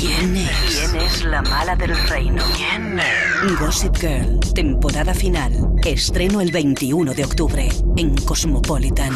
¿Quién es? ¿Quién es la mala del reino? ¿Quién es? Gossip Girl, temporada final. Estreno el 21 de octubre en Cosmopolitan.